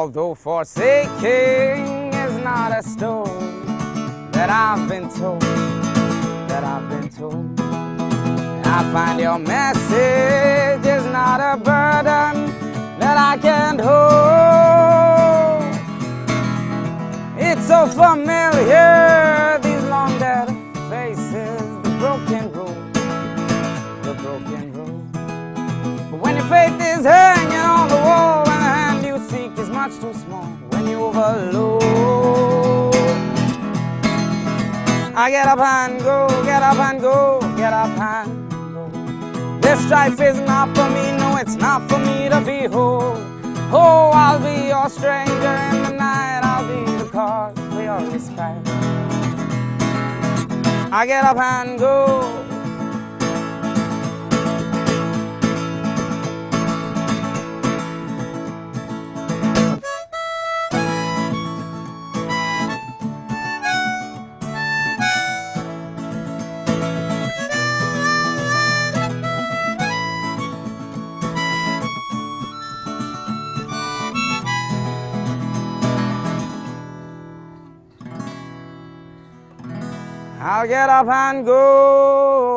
Although forsaking is not a stone that I've been told, that I've been told. I find your message is not a burden that I can't hold. It's so familiar, these long dead faces, the broken road, the broken road. But when your faith is hanging much too small, when you overload, I get up and go, get up and go, get up and go. This strife is not for me, no, it's not for me to behold. Oh, I'll be your stranger in the night, I'll be the cause for your respite. I get up and go. I'll get up and go.